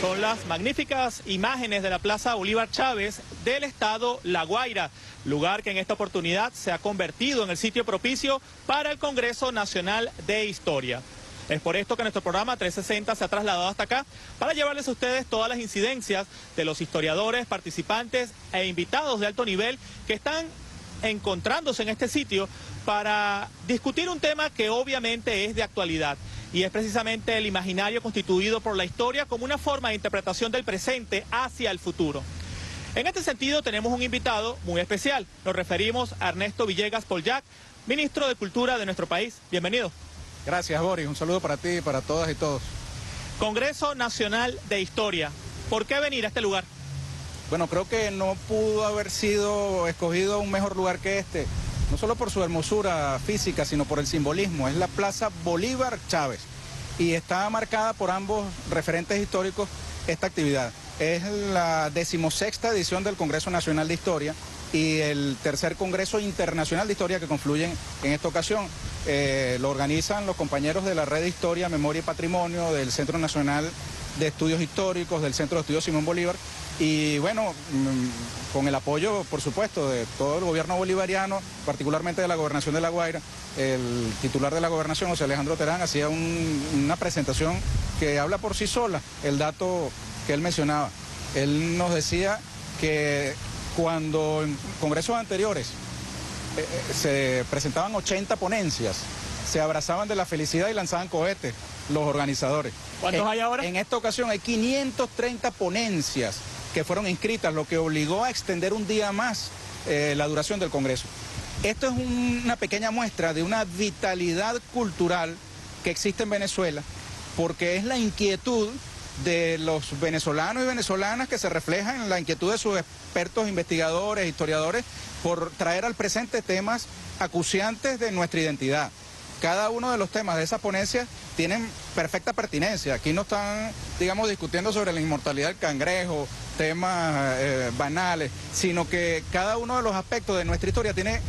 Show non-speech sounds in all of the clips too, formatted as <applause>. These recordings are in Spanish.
son las magníficas imágenes de la Plaza Bolívar Chávez del estado La Guaira, lugar que en esta oportunidad se ha convertido en el sitio propicio para el Congreso Nacional de Historia. Es por esto que nuestro programa 360 se ha trasladado hasta acá para llevarles a ustedes todas las incidencias de los historiadores, participantes e invitados de alto nivel que están encontrándose en este sitio para discutir un tema que obviamente es de actualidad y es precisamente el imaginario constituido por la historia como una forma de interpretación del presente hacia el futuro. En este sentido tenemos un invitado muy especial. Nos referimos a Ernesto Villegas Polyac, ministro de Cultura de nuestro país. Bienvenido. Gracias, Boris. Un saludo para ti y para todas y todos. Congreso Nacional de Historia. ¿Por qué venir a este lugar? Bueno, creo que no pudo haber sido escogido un mejor lugar que este no solo por su hermosura física, sino por el simbolismo. Es la Plaza Bolívar Chávez y está marcada por ambos referentes históricos esta actividad. Es la decimosexta edición del Congreso Nacional de Historia y el tercer Congreso Internacional de Historia que confluyen en esta ocasión. Eh, lo organizan los compañeros de la Red de Historia, Memoria y Patrimonio, del Centro Nacional de Estudios Históricos, del Centro de Estudios Simón Bolívar y bueno, mm, con el apoyo, por supuesto, de todo el gobierno bolivariano, particularmente de la gobernación de La Guaira, el titular de la gobernación, José Alejandro Terán, hacía una presentación que habla por sí sola, el dato que él mencionaba. Él nos decía que cuando en congresos anteriores eh, eh, se presentaban 80 ponencias, se abrazaban de la felicidad y lanzaban cohetes los organizadores. ¿Cuántos hay ahora? En esta ocasión hay 530 ponencias que fueron inscritas, lo que obligó a extender un día más eh, la duración del Congreso. Esto es una pequeña muestra de una vitalidad cultural que existe en Venezuela, porque es la inquietud de los venezolanos y venezolanas que se refleja en la inquietud de sus expertos, investigadores, historiadores, por traer al presente temas acuciantes de nuestra identidad cada uno de los temas de esa ponencia tienen perfecta pertinencia. Aquí no están, digamos, discutiendo sobre la inmortalidad del cangrejo, temas eh, banales, sino que cada uno de los aspectos de nuestra historia tiene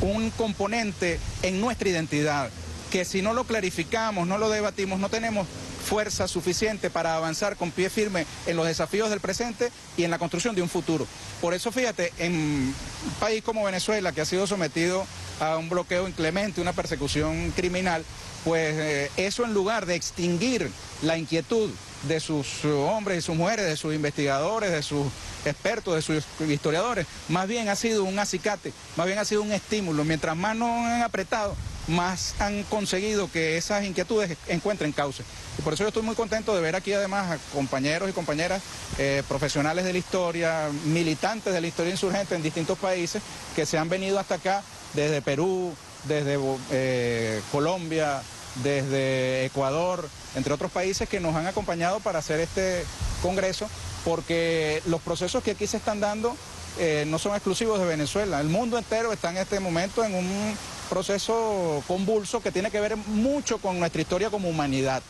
un componente en nuestra identidad, que si no lo clarificamos, no lo debatimos, no tenemos fuerza suficiente para avanzar con pie firme en los desafíos del presente y en la construcción de un futuro. Por eso, fíjate, en un país como Venezuela, que ha sido sometido a un bloqueo inclemente, una persecución criminal, pues eh, eso en lugar de extinguir la inquietud de sus hombres y sus mujeres, de sus investigadores, de sus expertos, de sus historiadores, más bien ha sido un acicate, más bien ha sido un estímulo. Mientras más nos han apretado, más han conseguido que esas inquietudes encuentren cauce. Y por eso yo estoy muy contento de ver aquí además a compañeros y compañeras eh, profesionales de la historia, militantes de la historia insurgente en distintos países que se han venido hasta acá desde Perú, desde eh, Colombia, desde Ecuador, entre otros países que nos han acompañado para hacer este congreso, porque los procesos que aquí se están dando eh, no son exclusivos de Venezuela. El mundo entero está en este momento en un proceso convulso que tiene que ver mucho con nuestra historia como humanidad.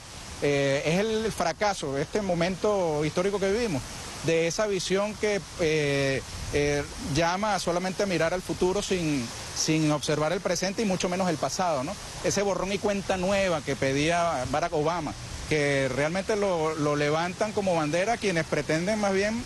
Eh, es el fracaso, este momento histórico que vivimos, de esa visión que eh, eh, llama solamente a mirar al futuro sin, sin observar el presente y mucho menos el pasado, ¿no? Ese borrón y cuenta nueva que pedía Barack Obama, que realmente lo, lo levantan como bandera quienes pretenden más bien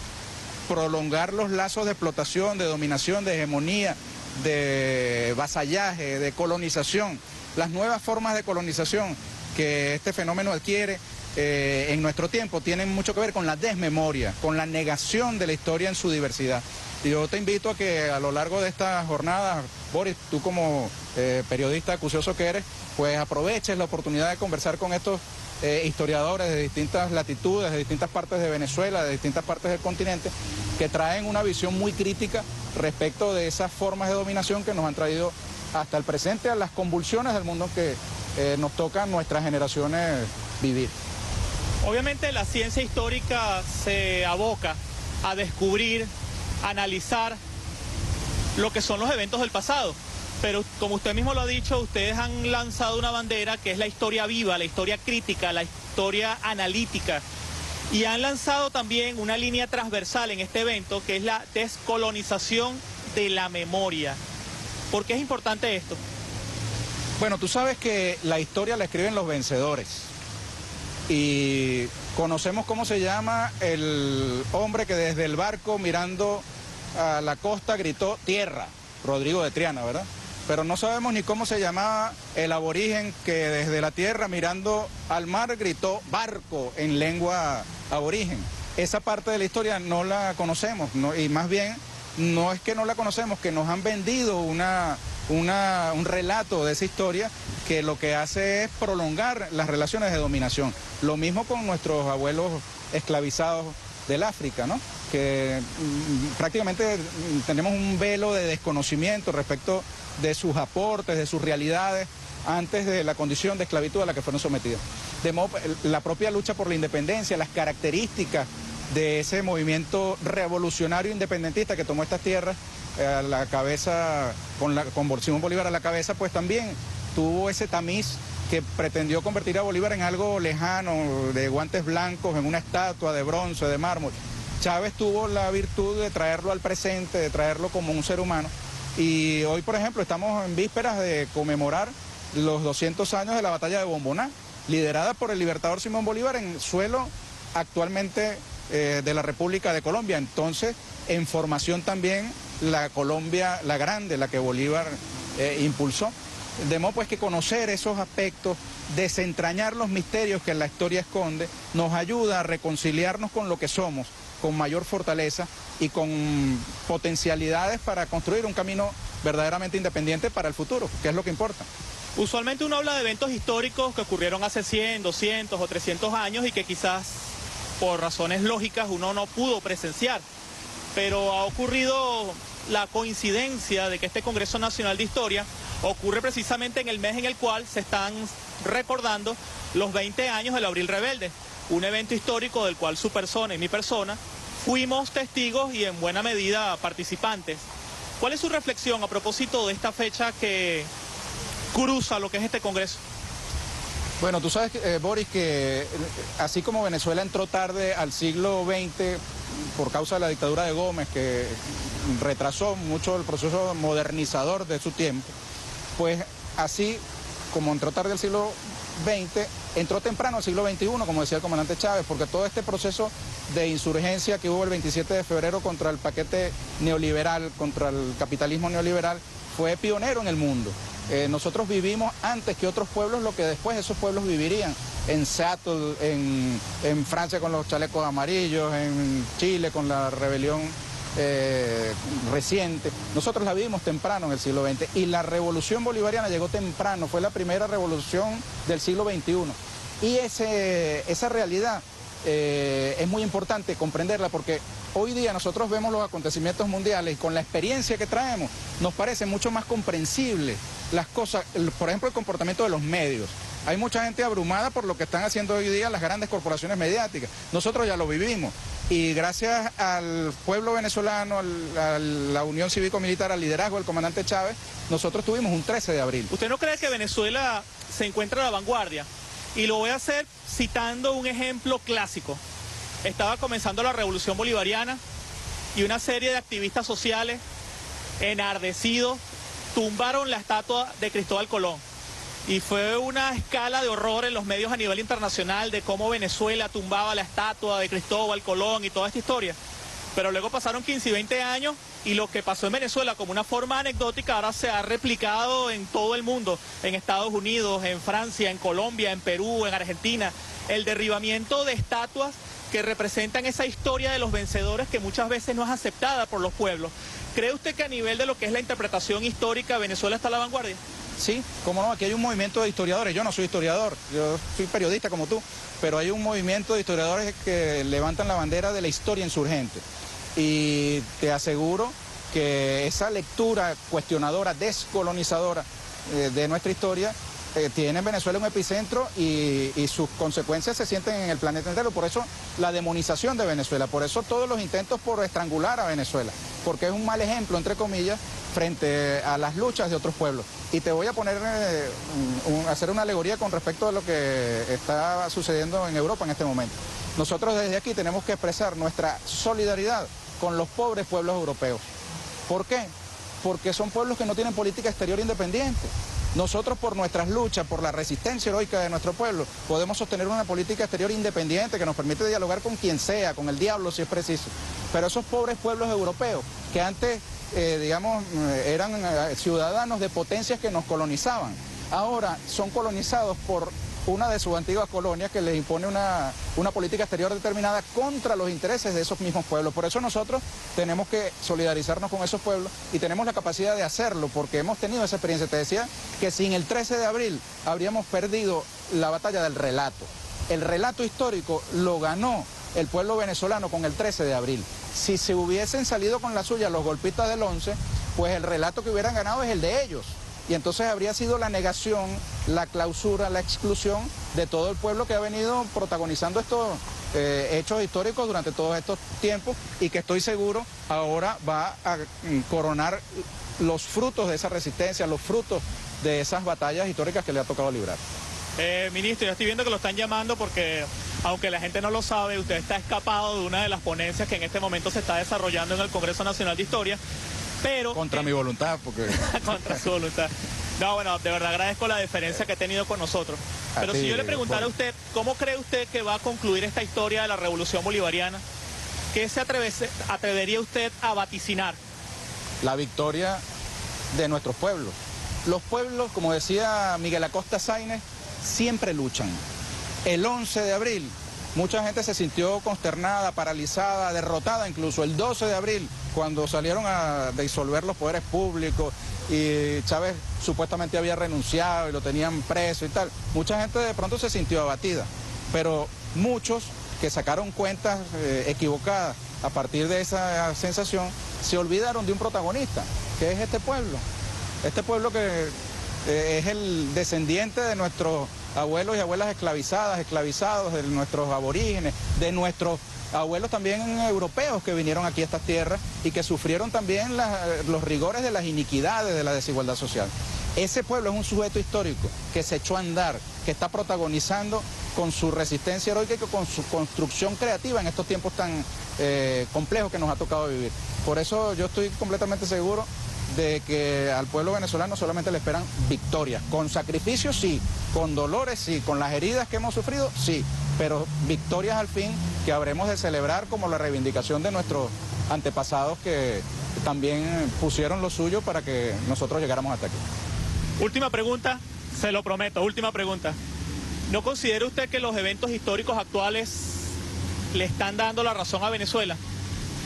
prolongar los lazos de explotación, de dominación, de hegemonía, de vasallaje, de colonización, las nuevas formas de colonización que este fenómeno adquiere eh, en nuestro tiempo tienen mucho que ver con la desmemoria, con la negación de la historia en su diversidad. Yo te invito a que a lo largo de esta jornada, Boris, tú como eh, periodista acucioso que eres, pues aproveches la oportunidad de conversar con estos eh, historiadores de distintas latitudes, de distintas partes de Venezuela, de distintas partes del continente, que traen una visión muy crítica respecto de esas formas de dominación que nos han traído hasta el presente a las convulsiones del mundo que eh, nos toca a nuestras generaciones vivir. Obviamente la ciencia histórica se aboca a descubrir, analizar lo que son los eventos del pasado. Pero como usted mismo lo ha dicho, ustedes han lanzado una bandera que es la historia viva, la historia crítica, la historia analítica. Y han lanzado también una línea transversal en este evento que es la descolonización de la memoria. ¿Por qué es importante esto? Bueno, tú sabes que la historia la escriben los vencedores. y conocemos cómo se llama el hombre que desde el barco mirando a la costa gritó tierra, Rodrigo de Triana, ¿verdad? Pero no sabemos ni cómo se llamaba el aborigen que desde la tierra mirando al mar gritó barco en lengua aborigen. Esa parte de la historia no la conocemos y más bien no es que no la conocemos, que nos han vendido una, un relato de esa historia que lo que hace es prolongar las relaciones de dominación. Lo mismo con nuestros abuelos esclavizados del África, ¿no? que mm, prácticamente tenemos un velo de desconocimiento respecto de sus aportes, de sus realidades antes de la condición de esclavitud a la que fueron sometidos. De modo, la propia lucha por la independencia, las características de ese movimiento revolucionario independentista que tomó estas tierras eh, a la cabeza, con, la, con Bolívar a la cabeza, pues también tuvo ese tamiz que pretendió convertir a Bolívar en algo lejano, de guantes blancos, en una estatua de bronce, de mármol. Chávez tuvo la virtud de traerlo al presente, de traerlo como un ser humano. Y hoy, por ejemplo, estamos en vísperas de conmemorar los 200 años de la batalla de Bomboná, liderada por el libertador Simón Bolívar en suelo actualmente eh, de la República de Colombia. Entonces, en formación también la Colombia, la grande, la que Bolívar eh, impulsó. De modo pues que conocer esos aspectos, desentrañar los misterios que la historia esconde, nos ayuda a reconciliarnos con lo que somos, con mayor fortaleza y con potencialidades para construir un camino verdaderamente independiente para el futuro, que es lo que importa. Usualmente uno habla de eventos históricos que ocurrieron hace 100, 200 o 300 años y que quizás por razones lógicas uno no pudo presenciar. Pero ha ocurrido la coincidencia de que este Congreso Nacional de Historia ocurre precisamente en el mes en el cual se están recordando los 20 años del Abril Rebelde, un evento histórico del cual su persona y mi persona fuimos testigos y en buena medida participantes. ¿Cuál es su reflexión a propósito de esta fecha que cruza lo que es este Congreso? Bueno, tú sabes, eh, Boris, que eh, así como Venezuela entró tarde al siglo XX por causa de la dictadura de Gómez, que retrasó mucho el proceso modernizador de su tiempo, pues así como entró tarde al siglo XX, entró temprano al siglo XXI, como decía el comandante Chávez, porque todo este proceso de insurgencia que hubo el 27 de febrero contra el paquete neoliberal, contra el capitalismo neoliberal, fue pionero en el mundo. Eh, nosotros vivimos antes que otros pueblos lo que después esos pueblos vivirían. En Seattle, en, Francia con los chalecos amarillos, en Chile con la rebelión eh, reciente. Nosotros la vivimos temprano en el siglo XX y la revolución bolivariana llegó temprano, fue la primera revolución del siglo XXI. Y ese, esa realidad eh, es muy importante comprenderla porque hoy día nosotros vemos los acontecimientos mundiales y con la experiencia que traemos nos parece mucho más comprensible las cosas, por ejemplo el comportamiento de los medios. Hay mucha gente abrumada por lo que están haciendo hoy día las grandes corporaciones mediáticas. Nosotros ya lo vivimos y gracias al pueblo venezolano, a la Unión Cívico-Militar, al liderazgo del comandante Chávez, nosotros tuvimos un 13 de abril. ¿Usted no cree que Venezuela se encuentra a la vanguardia? Y lo voy a hacer citando un ejemplo clásico. Estaba comenzando la revolución bolivariana y una serie de activistas sociales enardecidos tumbaron la estatua de Cristóbal Colón. Y fue una escala de horror en los medios a nivel internacional de cómo Venezuela tumbaba la estatua de Cristóbal Colón y toda esta historia. Pero luego pasaron 15 y 20 años y lo que pasó en Venezuela como una forma anecdótica ahora se ha replicado en todo el mundo, en Estados Unidos, en Francia, en Colombia, en Perú, en Argentina. El derribamiento de estatuas que representan esa historia de los vencedores que muchas veces no es aceptada por los pueblos. ¿Cree usted que a nivel de lo que es la interpretación histórica Venezuela está a la vanguardia? Sí, cómo no, aquí hay un movimiento de historiadores, yo no soy historiador, yo soy periodista como tú, pero hay un movimiento de historiadores que levantan la bandera de la historia insurgente. Y te aseguro que esa lectura cuestionadora, descolonizadora eh, de nuestra historia eh, tiene en Venezuela un epicentro y, sus consecuencias se sienten en el planeta entero. Por eso la demonización de Venezuela, por eso todos los intentos por estrangular a Venezuela, porque es un mal ejemplo, entre comillas, frente a las luchas de otros pueblos. Y te voy a poner, eh, hacer una alegoría con respecto a lo que está sucediendo en Europa en este momento. Nosotros desde aquí tenemos que expresar nuestra solidaridad con los pobres pueblos europeos. ¿Por qué? Porque son pueblos que no tienen política exterior independiente. Nosotros por nuestras luchas, por la resistencia heroica de nuestro pueblo, podemos sostener una política exterior independiente que nos permite dialogar con quien sea, con el diablo si es preciso. Pero esos pobres pueblos europeos que antes, eh, digamos, eh, eran eh, ciudadanos de potencias que nos colonizaban, ahora son colonizados por una de sus antiguas colonias que les impone una, una, política exterior determinada contra los intereses de esos mismos pueblos. Por eso nosotros tenemos que solidarizarnos con esos pueblos y tenemos la capacidad de hacerlo porque hemos tenido esa experiencia. Te decía que sin el 13 de abril habríamos perdido la batalla del relato. El relato histórico lo ganó el pueblo venezolano con el 13 de abril. Si se hubiesen salido con la suya los golpistas del 11, pues el relato que hubieran ganado es el de ellos y entonces habría sido la negación, la clausura, la exclusión de todo el pueblo que ha venido protagonizando estos eh, hechos históricos durante todos estos tiempos y que estoy seguro ahora va a mm, coronar los frutos de esa resistencia, los frutos de esas batallas históricas que le ha tocado librar. Eh, ministro, yo estoy viendo que lo están llamando porque, aunque la gente no lo sabe, usted está escapado de una de las ponencias que en este momento se está desarrollando en el Congreso Nacional de Historia, pero... Contra mi voluntad, porque... <laughs> contra su voluntad. No, bueno, de verdad agradezco la deferencia que ha tenido con nosotros. Pero si yo le preguntara a usted, ¿cómo cree usted que va a concluir esta historia de la revolución bolivariana? ¿Qué se atrevería usted a vaticinar? La victoria de nuestros pueblos. Los pueblos, como decía Miguel Acosta Sainz, siempre luchan. El 11 de abril Mucha gente se sintió consternada, paralizada, derrotada incluso. El 12 de abril, cuando salieron a disolver los poderes públicos y Chávez supuestamente había renunciado y lo tenían preso y tal, mucha gente de pronto se sintió abatida. Pero muchos que sacaron cuentas eh, equivocadas a partir de esa sensación, se olvidaron de un protagonista, que es este pueblo. Este pueblo que eh, es el descendiente de nuestros abuelos y abuelas esclavizadas, esclavizados, de nuestros aborígenes, de nuestros abuelos también europeos que vinieron aquí a estas tierras y que sufrieron también los rigores de las iniquidades de la desigualdad social. Ese pueblo es un sujeto histórico que se echó a andar, que está protagonizando con su resistencia heroica y con su construcción creativa en estos tiempos tan eh, complejos que nos ha tocado vivir. Por eso yo estoy completamente seguro de que al pueblo venezolano solamente le esperan victorias. Con sacrificios sí, con dolores sí, con las heridas que hemos sufrido sí, pero victorias al fin que habremos de celebrar como la reivindicación de nuestros antepasados que también pusieron lo suyo para que nosotros llegáramos hasta aquí. Última pregunta, se lo prometo, última pregunta. ¿No considera usted que los eventos históricos actuales le están dando la razón a Venezuela?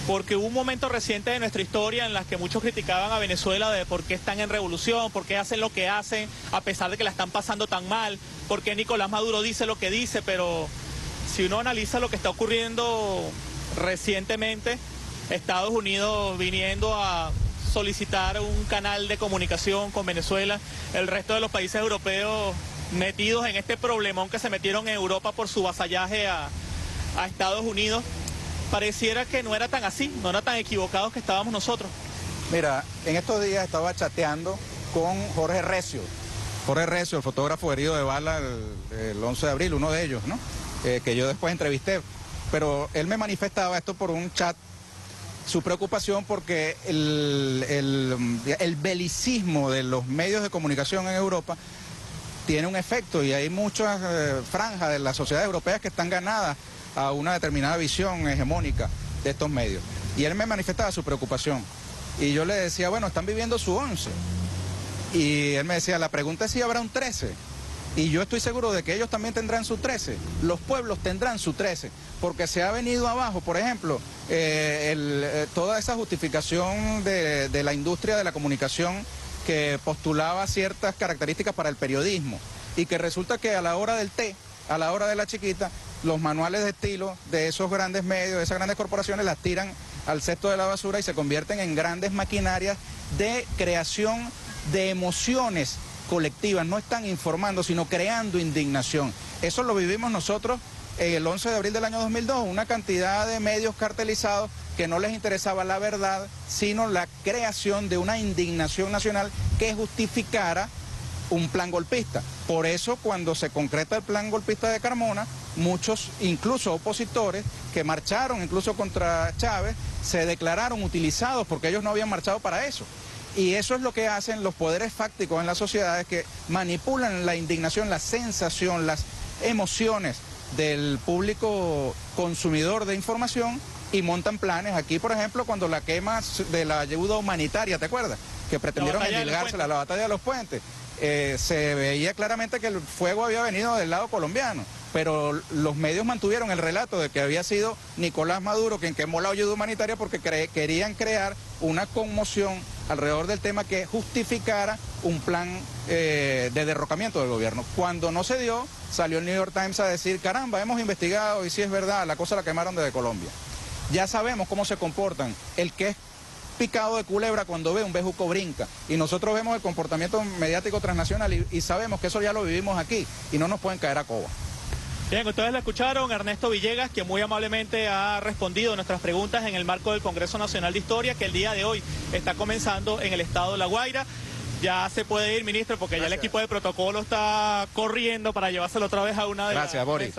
Porque hubo un momento reciente de nuestra historia en las que muchos criticaban a Venezuela de por qué están en revolución, por qué hacen lo que hacen, a pesar de que la están pasando tan mal, por qué Nicolás Maduro dice lo que dice, pero si uno analiza lo que está ocurriendo recientemente, Estados Unidos viniendo a solicitar un canal de comunicación con Venezuela, el resto de los países europeos metidos en este problemón que se metieron en Europa por su vasallaje a, a Estados Unidos pareciera que no era tan así, no era tan equivocados que estábamos nosotros. Mira, en estos días estaba chateando con Jorge Recio. Jorge Recio, el fotógrafo herido de bala el, 11 de abril, uno de ellos, ¿no? Eh, que yo después entrevisté. Pero él me manifestaba esto por un chat, su preocupación porque el, el belicismo de los medios de comunicación en Europa tiene un efecto y hay muchas eh, franjas de las sociedades europeas que están ganadas a una determinada visión hegemónica de estos medios. Y él me manifestaba su preocupación. Y yo le decía, bueno, están viviendo su 11. Y él me decía, la pregunta es si habrá un 13. Y yo estoy seguro de que ellos también tendrán su 13. Los pueblos tendrán su 13. Porque se ha venido abajo, por ejemplo, eh, eh, toda esa justificación de, de la industria de la comunicación que postulaba ciertas características para el periodismo. Y que resulta que a la hora del té, a la hora de la chiquita, los manuales de estilo de esos grandes medios, de esas grandes corporaciones, las tiran al cesto de la basura y se convierten en grandes maquinarias de creación de emociones colectivas. No están informando, sino creando indignación. Eso lo vivimos nosotros el 11 de abril del año 2002, una cantidad de medios cartelizados que no les interesaba la verdad, sino la creación de una indignación nacional que justificara un plan golpista. Por eso cuando se concreta el plan golpista de Carmona, muchos, incluso opositores, que marcharon incluso contra Chávez, se declararon utilizados porque ellos no habían marchado para eso. Y eso es lo que hacen los poderes fácticos en las sociedades que manipulan la indignación, la sensación, las emociones del público consumidor de información y montan planes. Aquí, por ejemplo, cuando la quema de la ayuda humanitaria, ¿te acuerdas? Que pretendieron endilgársela a la batalla de los puentes. Eh, se veía claramente que el fuego había venido del lado colombiano, pero los medios mantuvieron el relato de que había sido Nicolás Maduro quien quemó la ayuda humanitaria porque querían crear una conmoción alrededor del tema que justificara un plan eh, de derrocamiento del gobierno. Cuando no se dio, salió el New York Times a decir, caramba, hemos investigado y si es verdad, la cosa la quemaron desde Colombia. Ya sabemos cómo se comportan. El que es picado de culebra cuando ve un bejuco brinca. Y nosotros vemos el comportamiento mediático transnacional y, sabemos que eso ya lo vivimos aquí y no nos pueden caer a coba. Bien, ustedes lo escucharon, Ernesto Villegas, que muy amablemente ha respondido nuestras preguntas en el marco del Congreso Nacional de Historia, que el día de hoy está comenzando en el estado de La Guaira. Ya se puede ir, ministro, porque ya el equipo de protocolo está corriendo para llevárselo otra vez a una de Gracias, Boris.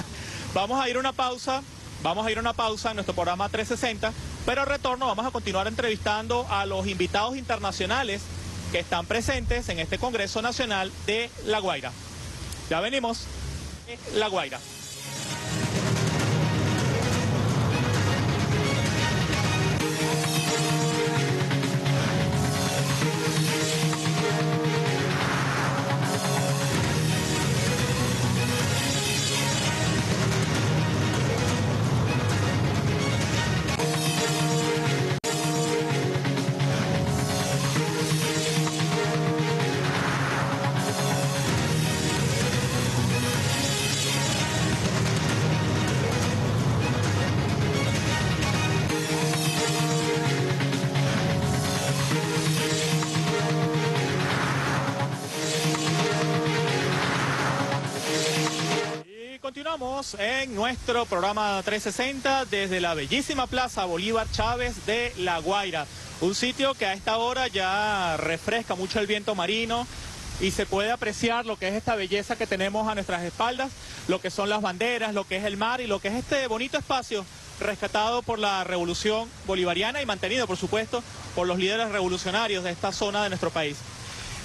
<laughs> Vamos a ir a una pausa. Vamos a ir a una pausa en nuestro programa 360, pero al retorno vamos a continuar entrevistando a los invitados internacionales que están presentes en este Congreso Nacional de La Guaira. Ya venimos. La Guaira. En nuestro programa 360 desde la bellísima Plaza Bolívar Chávez de La Guaira. Un sitio que a esta hora ya refresca mucho el viento marino y se puede apreciar lo que es esta belleza que tenemos a nuestras espaldas, lo que son las banderas, lo que es el mar y lo que es este bonito espacio rescatado por la revolución bolivariana y mantenido, por supuesto, por los líderes revolucionarios de esta zona de nuestro país.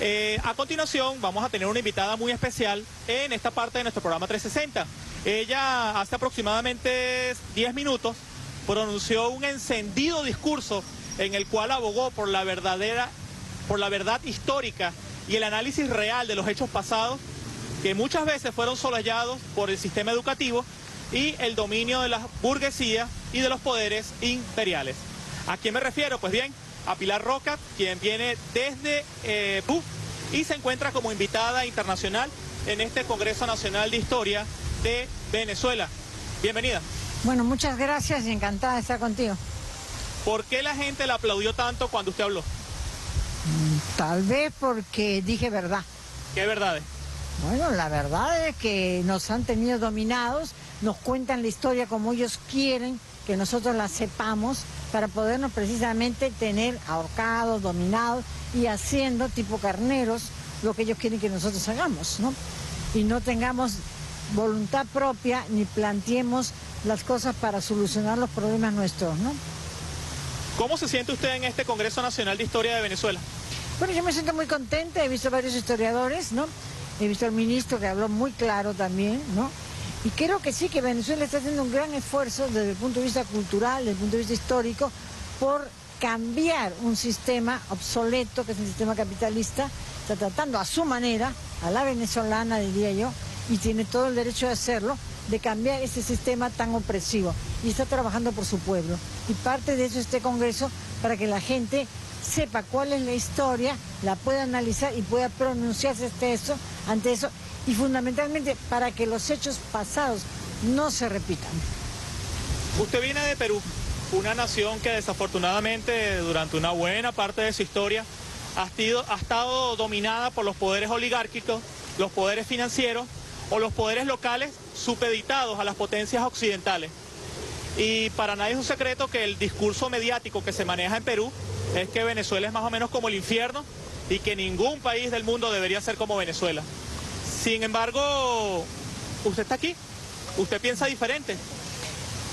Eh, a continuación vamos a tener una invitada muy especial en esta parte de nuestro programa 360. Ella hace aproximadamente 10 minutos pronunció un encendido discurso en el cual abogó por la verdadera, por la verdad histórica y el análisis real de los hechos pasados que muchas veces fueron solayados por el sistema educativo y el dominio de la burguesía y de los poderes imperiales. ¿A quién me refiero? Pues bien, a Pilar Roca, quien viene desde eh, y se encuentra como invitada internacional en este Congreso Nacional de Historia de Venezuela. Bienvenida. Bueno, muchas gracias y encantada de estar contigo. ¿Por qué la gente la aplaudió tanto cuando usted habló? Mm, tal vez porque dije verdad. ¿Qué verdades? Bueno, la verdad es que nos han tenido dominados, nos cuentan la historia como ellos quieren que nosotros la sepamos para podernos precisamente tener ahorcados, dominados y haciendo tipo carneros lo que ellos quieren que nosotros hagamos, ¿no? Y no tengamos voluntad propia ni planteemos las cosas para solucionar los problemas nuestros, ¿no? ¿Cómo se siente usted en este Congreso Nacional de Historia de Venezuela? Bueno, yo me siento muy contenta, he visto varios historiadores, ¿no? He visto al ministro que habló muy claro también, ¿no? Y creo que sí, que Venezuela está haciendo un gran esfuerzo desde el punto de vista cultural, desde el punto de vista histórico, por cambiar un sistema obsoleto, que es el sistema capitalista, está tratando a su manera, a la venezolana, diría yo, y tiene todo el derecho de hacerlo, de cambiar ese sistema tan opresivo. Y está trabajando por su pueblo. Y parte de eso este Congreso para que la gente sepa cuál es la historia, la pueda analizar y pueda pronunciarse ante eso, y fundamentalmente para que los hechos pasados no se repitan. Usted viene de Perú, una nación que desafortunadamente durante una buena parte de su historia ha, ha estado dominada por los poderes oligárquicos, los poderes financieros o los poderes locales supeditados a las potencias occidentales. Y para nadie es un secreto que el discurso mediático que se maneja en Perú es que Venezuela es más o menos como el infierno y que ningún país del mundo debería ser como Venezuela. Sin embargo, usted está aquí, usted piensa diferente.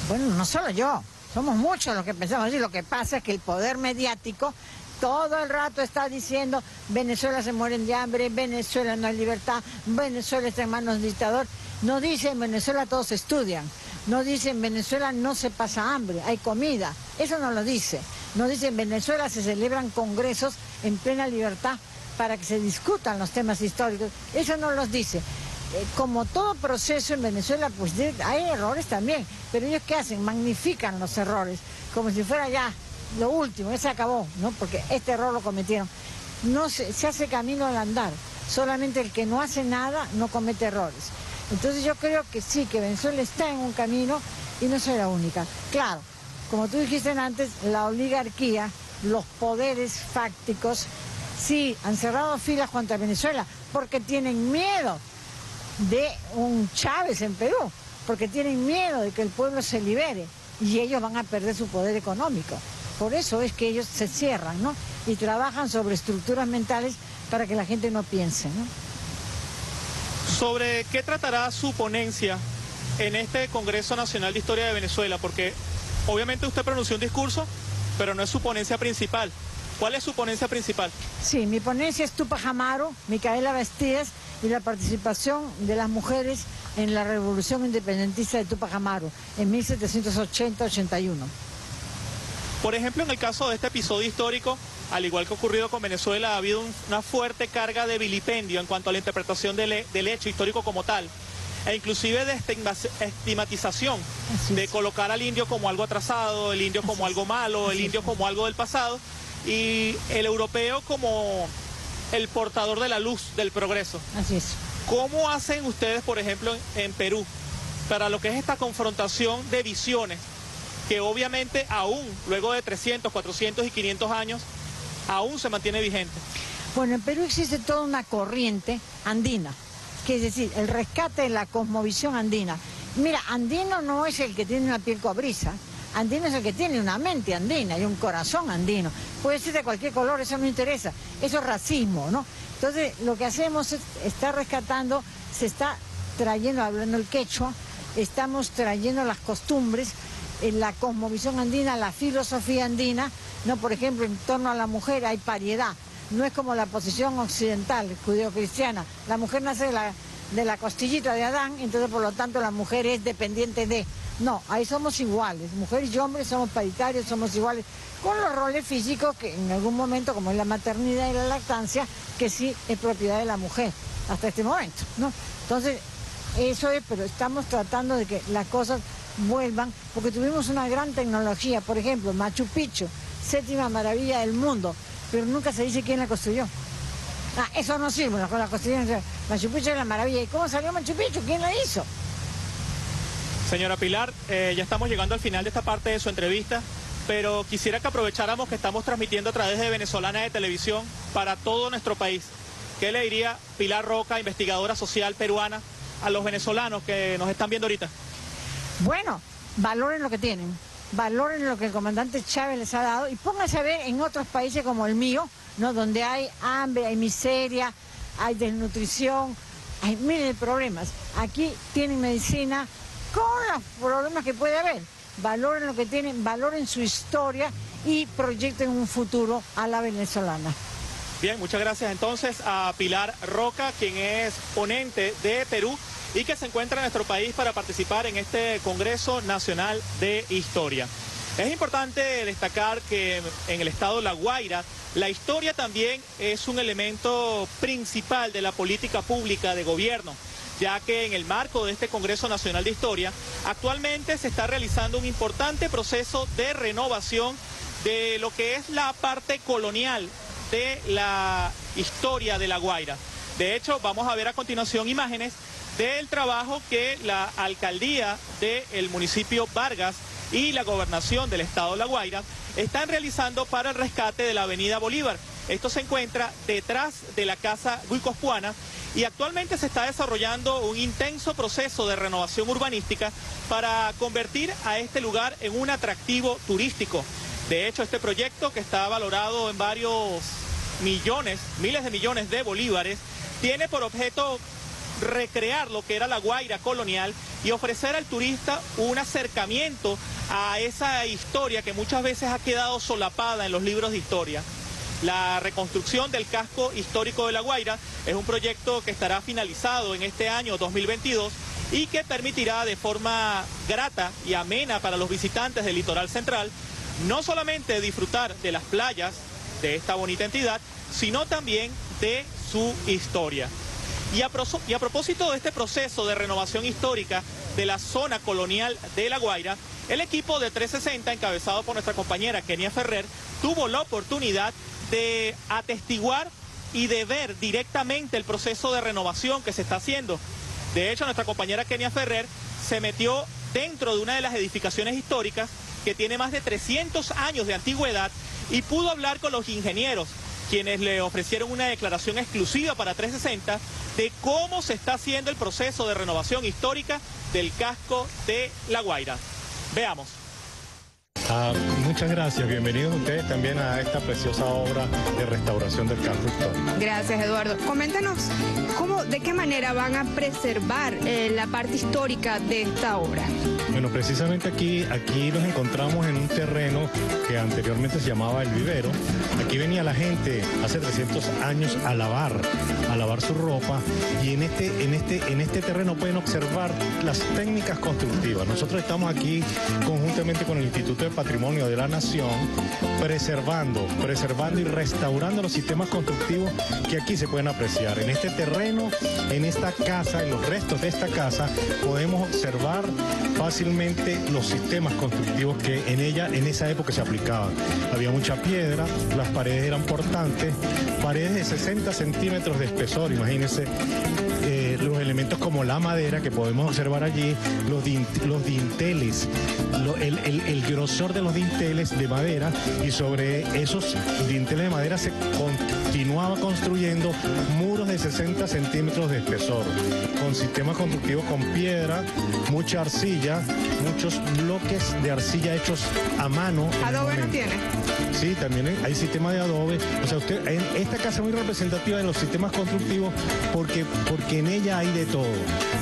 Bueno, no solo yo, somos muchos los que pensamos así. Lo que pasa es que el poder mediático todo el rato está diciendo Venezuela se muere de hambre, Venezuela no hay libertad, Venezuela está en manos del dictador. No dice en Venezuela todos estudian, no dice en Venezuela no se pasa hambre, hay comida. Eso no lo dice. No dice en Venezuela se celebran congresos en plena libertad para que se discutan los temas históricos. Eso no los dice. Eh, como todo proceso en Venezuela, pues hay errores también, pero ellos qué hacen? Magnifican los errores, como si fuera ya lo último, se acabó, ¿no? Porque este error lo cometieron. No se, se hace camino al andar, solamente el que no hace nada no comete errores. Entonces yo creo que sí, que Venezuela está en un camino y no soy la única. Claro, como tú dijiste antes, la oligarquía, los poderes fácticos, sí, han cerrado filas contra Venezuela porque tienen miedo de un Chávez en Perú, porque tienen miedo de que el pueblo se libere y ellos van a perder su poder económico. Por eso es que ellos se cierran, ¿no? Y trabajan sobre estructuras mentales para que la gente no piense, ¿no? ¿Sobre qué tratará su ponencia en este Congreso Nacional de Historia de Venezuela? Porque obviamente usted pronunció un discurso, pero no es su ponencia principal. ¿Cuál es su ponencia principal? Sí, mi ponencia es Tupac Amaro, Micaela Bastidas y la participación de las mujeres en la revolución independentista de Tupac Amaro en 1780-81. Por ejemplo, en el caso de este episodio histórico, al igual que ha ocurrido con Venezuela, ha habido una fuerte carga de vilipendio en cuanto a la interpretación del, hecho histórico como tal, e inclusive de estigmatización, de colocar al indio como algo atrasado, el indio como algo malo, el indio como algo del pasado, y el europeo como el portador de la luz del progreso. Así es. ¿Cómo hacen ustedes, por ejemplo, en Perú, para lo que es esta confrontación de visiones, que obviamente aún, luego de 300, 400 y 500 años, aún se mantiene vigente? Bueno, en Perú existe toda una corriente andina, que es decir, el rescate de la cosmovisión andina. Mira, andino no es el que tiene una piel cobriza, Andino es el que tiene una mente andina y un corazón andino. Puede ser de cualquier color, eso no interesa. Eso es racismo, ¿no? Entonces, lo que hacemos es estar rescatando, se está trayendo, hablando el quechua, estamos trayendo las costumbres, en la cosmovisión andina, la filosofía andina, ¿no? Por ejemplo, en torno a la mujer hay pariedad. No es como la posición occidental, judío-cristiana. La mujer nace de la, de la costillita de Adán, entonces por lo tanto la mujer es dependiente de... No, ahí somos iguales, mujeres y hombres somos paritarios, somos iguales, con los roles físicos que en algún momento, como es la maternidad y la lactancia, que sí es propiedad de la mujer, hasta este momento, ¿no? Entonces, eso es, pero estamos tratando de que las cosas vuelvan, porque tuvimos una gran tecnología, por ejemplo, Machu Picchu, séptima maravilla del mundo, pero nunca se dice quién la construyó. Ah, eso no sirve, con la construcción. Machu Picchu es la maravilla. ¿Y cómo salió Machu Picchu? ¿Quién la hizo? Señora Pilar, eh, ya estamos llegando al final de esta parte de su entrevista, pero quisiera que aprovecháramos que estamos transmitiendo a través de Venezolana de Televisión para todo nuestro país. ¿Qué le diría Pilar Roca, investigadora social peruana, a los venezolanos que nos están viendo ahorita? Bueno, valoren lo que tienen, valoren lo que el comandante Chávez les ha dado y pónganse a ver en otros países como el mío, ¿no? donde hay hambre, hay miseria, hay desnutrición, hay miles de problemas. Aquí tienen medicina, con los problemas que puede haber. Valoren lo que tienen, valoren su historia y proyecten un futuro a la venezolana. Bien, muchas gracias entonces a Pilar Roca, quien es ponente de Perú y que se encuentra en nuestro país para participar en este Congreso Nacional de Historia. Es importante destacar que en el estado La Guaira la historia también es un elemento principal de la política pública de gobierno ya que en el marco de este Congreso Nacional de Historia, actualmente se está realizando un importante proceso de renovación de lo que es la parte colonial de la historia de La Guaira. De hecho, vamos a ver a continuación imágenes del trabajo que la alcaldía del municipio Vargas y la gobernación del estado La Guaira están realizando para el rescate de la avenida Bolívar. Esto se encuentra detrás de la casa Guicospuana y actualmente se está desarrollando un intenso proceso de renovación urbanística para convertir a este lugar en un atractivo turístico. De hecho, este proyecto que está valorado en varios millones, miles de millones de bolívares, tiene por objeto recrear lo que era la Guaira colonial y ofrecer al turista un acercamiento a esa historia que muchas veces ha quedado solapada en los libros de historia. la reconstrucción del casco histórico de La Guaira. Es un proyecto que estará finalizado en este año 2022 y que permitirá de forma grata y amena para los visitantes del litoral central no solamente disfrutar de las playas de esta bonita entidad, sino también de su historia. Y a, propósito de este proceso de renovación histórica de la zona colonial de La Guaira, el equipo de 360, encabezado por nuestra compañera Kenia Ferrer, tuvo la oportunidad de atestiguar y de ver directamente el proceso de renovación que se está haciendo. De hecho, nuestra compañera Kenia Ferrer se metió dentro de una de las edificaciones históricas que tiene más de 300 años de antigüedad y pudo hablar con los ingenieros, quienes le ofrecieron una declaración exclusiva para 360 de cómo se está haciendo el proceso de renovación histórica del casco de La Guaira. Veamos. Ah, muchas gracias, bienvenidos ustedes también a esta preciosa obra de restauración del casco histórico. Gracias, Eduardo. Coméntanos, ¿cómo, ¿de qué manera van a preservar eh, la parte histórica de esta obra? Bueno, precisamente aquí, aquí nos encontramos en un terreno que anteriormente se llamaba El Vivero. Aquí venía la gente hace 300 años a lavar, a lavar su ropa y en este, en este, en este terreno pueden observar las técnicas constructivas. Nosotros estamos aquí conjuntamente con el Instituto de Patrimonio de la Nación preservando, preservando y restaurando los sistemas constructivos que aquí se pueden apreciar. En este terreno, en esta casa, en los restos de esta casa, podemos observar fácilmente los sistemas constructivos que en ella, en esa época se aplicaban. Había mucha piedra, las paredes eran portantes, paredes de 60 centímetros de espesor, imagínense. Eh, elementos como la madera que podemos observar allí, los, los dinteles, el, el grosor de los dinteles de madera y sobre esos dinteles de madera se continuaba construyendo muros de 60 centímetros de espesor, con sistemas constructivos con piedra, mucha arcilla, muchos bloques de arcilla hechos a mano. ¿Adobe no tiene? Sí, también hay sistema de adobe. O sea, usted, en esta casa es muy representativa de los sistemas constructivos porque, porque en ella hay de todo.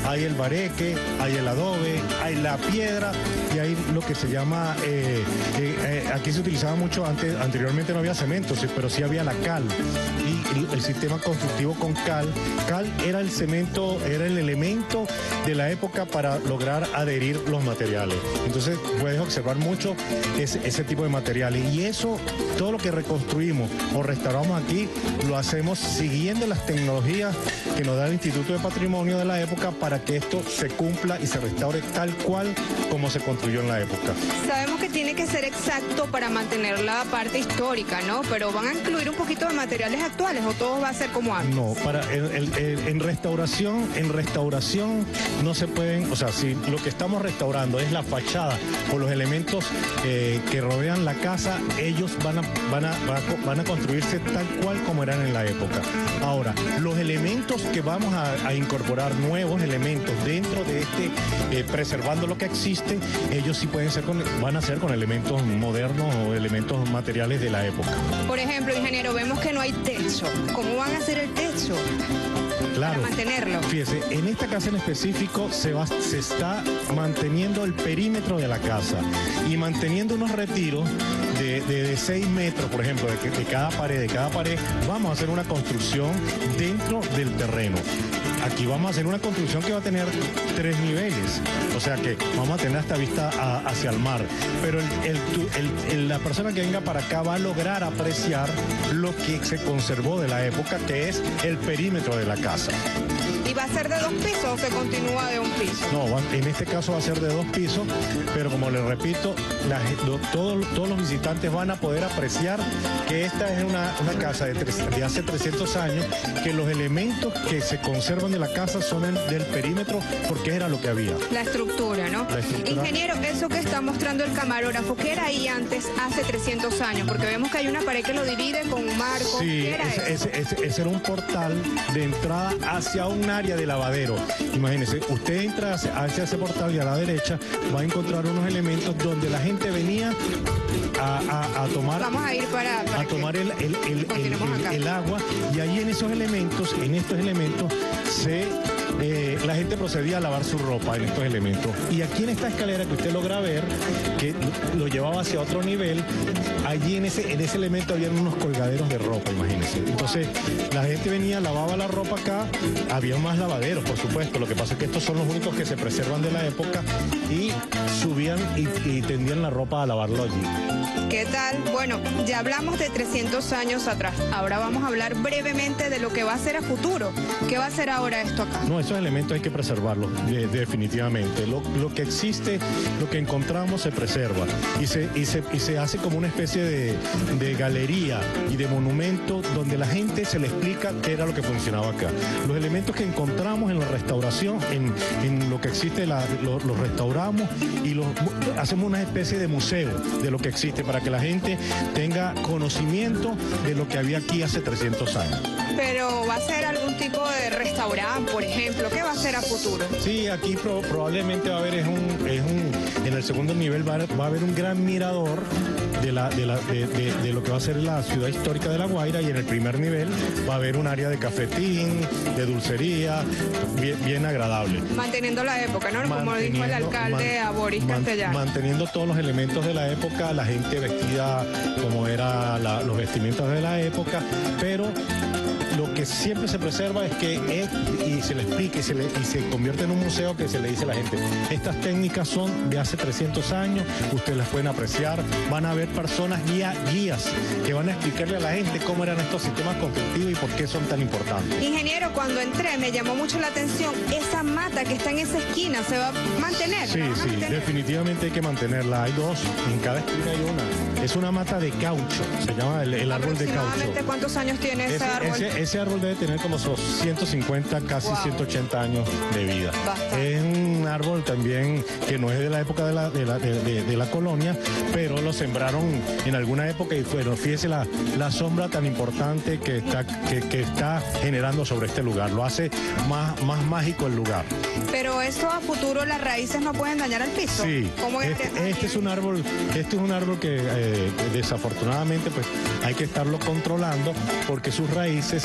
Hay el bareque, hay el adobe, hay la piedra y hay lo que se llama, eh, eh, eh, aquí se utilizaba mucho, antes, anteriormente no había cemento, pero sí había la cal. Y el sistema constructivo con cal, cal era el cemento, era el elemento de la época para lograr adherir los materiales. Entonces puedes observar mucho ese, ese tipo de materiales. Y eso, todo lo que reconstruimos o restauramos aquí, lo hacemos siguiendo las tecnologías que nos da el Instituto de Patrimonio de la época para que esto se cumpla y se restaure tal cual como se construyó en la época. Sabemos que tiene que ser exacto para mantener la parte histórica, ¿no? Pero van a incluir un poquito de materiales actuales o todo va a ser como antes. No, para en restauración, en restauración no se pueden, o sea, si lo que estamos restaurando es la fachada o los elementos eh, que rodean la casa, ellos van a, van, a, van a construirse tal cual como eran en la época. Ahora, los elementos que vamos a, incorporar, nuevos elementos dentro de este, eh, preservando lo que existe, ellos sí pueden ser con, van a ser con elementos modernos o elementos materiales de la época. Por ejemplo, ingeniero, vemos que no hay techo. ¿Cómo van a hacer el techo? Claro. Para mantenerlo. Fíjese, en esta casa en específico se, va, se está manteniendo el perímetro de la casa y manteniendo unos retiros de, de, 6 metros, por ejemplo, de, de, cada pared, de cada pared, vamos a hacer una construcción dentro del terreno. Aquí vamos a hacer una construcción que va a tener tres niveles, o sea que vamos a tener esta vista hacia el mar. Pero la persona que venga para acá va a lograr apreciar lo que se conservó de la época, que es el perímetro de la casa. ¿Y va a ser de dos pisos o se continúa de un piso? No, en este caso va a ser de dos pisos, pero como les repito, todos, todos los visitantes van a poder apreciar que esta es una, casa de, de, hace 300 años, que los elementos que se conservan de la casa son del perímetro porque era lo que había. La estructura, ¿no? Ingeniero, eso que está mostrando el camarógrafo, ¿qué era ahí antes, hace 300 años? Porque vemos que hay una pared que lo divide con un marco. Sí, ese, ese, era un portal de entrada hacia un área de lavadero. Imagínense, usted entra hacia, ese portal y a la derecha va a encontrar unos elementos donde la gente venía a, tomar, Vamos a, ir para, a tomar el, el, agua y ahí en esos elementos, en estos elementos se eh, la gente procedía a lavar su ropa en estos elementos. Y aquí en esta escalera que usted logra ver, que lo llevaba hacia otro nivel, allí en ese, en ese elemento había unos colgaderos de ropa, imagínense. Entonces, la gente venía, lavaba la ropa acá, había más lavaderos, por supuesto. Lo que pasa es que estos son los únicos que se preservan de la época y subían y, y tendían la ropa a lavarlo allí. ¿Qué tal? Bueno, ya hablamos de 300 años atrás. Ahora vamos a hablar brevemente de lo que va a ser a futuro. ¿Qué va a ser ahora esto acá? No, esos elementos hay que preservarlos, definitivamente. Lo, que existe, lo que encontramos se preserva y se, hace como una especie de, galería y de monumento donde la gente se le explica qué era lo que funcionaba acá. Los elementos que encontramos en la restauración, en, lo que existe, los restauramos y hacemos una especie de museo de lo que existe para que la gente tenga conocimiento de lo que había aquí hace 300 años. Pero va a ser algún tipo de restaurante, por ejemplo, ¿qué va a ser a futuro? Sí, aquí probablemente va a haber, es un, es un, en el segundo nivel va a, haber un gran mirador de, la, de, la, de, lo que va a ser la ciudad histórica de La Guaira y en el primer nivel va a haber un área de cafetín, de dulcería, bien, agradable. Manteniendo la época, ¿no? Como dijo el alcalde a Boris Castellano. Manteniendo todos los elementos de la época, la gente vestida como era los vestimientos de la época, pero que siempre se preserva es que es, y se le explique y se, y se convierte en un museo que se le dice a la gente, estas técnicas son de hace 300 años, ustedes las pueden apreciar, van a ver personas guía, guías que van a explicarle a la gente cómo eran estos sistemas constructivos y por qué son tan importantes. Ingeniero, cuando entré me llamó mucho la atención, esa mata que está en esa esquina, ¿se va a mantener? Sí, sí, definitivamente hay que mantenerla, hay dos, en cada esquina hay una. Es una mata de caucho, se llama el, árbol de caucho. ¿Cuántos años tiene ese, árbol? ese árbol debe tener como 150, casi 180 años de vida. Es un árbol también que no es de la época de la, de la, colonia, pero lo sembraron en alguna época y fueron, fíjese la, la sombra tan importante que está, que, está generando sobre este lugar. Lo hace más, más mágico el lugar. Pero esto a futuro las raíces no pueden dañar al piso. Sí. este, este, es un árbol, este es un árbol que eh, desafortunadamente pues hay que estarlo controlando porque sus raíces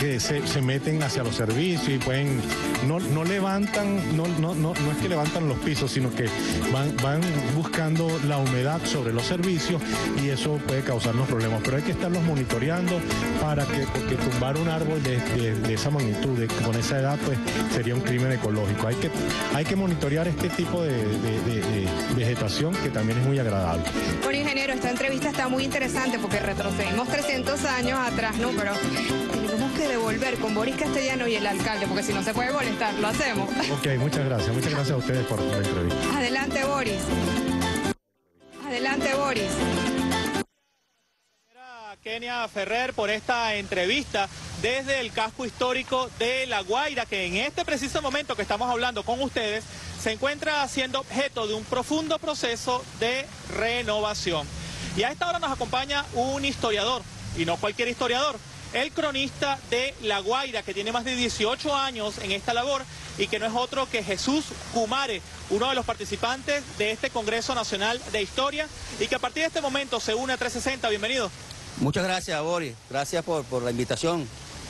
que se, meten hacia los servicios y pueden, no, no levantan, no, no, no, no es que levantan los pisos, sino que van, van buscando la humedad sobre los servicios y eso puede causarnos problemas. Pero hay que estarlos monitoreando para que, porque tumbar un árbol de, esa magnitud, con esa edad, pues sería un crimen ecológico. Hay que, hay que monitorear este tipo de, vegetación que también es muy agradable. Bueno, ingeniero, esta entrevista está muy interesante porque retrocedimos 300 años atrás, ¿no? Pero que devolver con Boris Castellano y el alcalde, porque si no se puede molestar, lo hacemos. Ok, muchas gracias. Muchas gracias a ustedes por la entrevista. Adelante, Boris. Adelante, Boris. Kenia Ferrer por esta entrevista desde el casco histórico de La Guaira, que en este preciso momento que estamos hablando con ustedes se encuentra siendo objeto de un profundo proceso de renovación. Y a esta hora nos acompaña un historiador, y no cualquier historiador, el cronista de La Guaira, que tiene más de 18 años en esta labor y que no es otro que Jesús Cumare, uno de los participantes de este Congreso Nacional de Historia y que a partir de este momento se une a 360. Bienvenido. Muchas gracias, Boris. Gracias por, la invitación.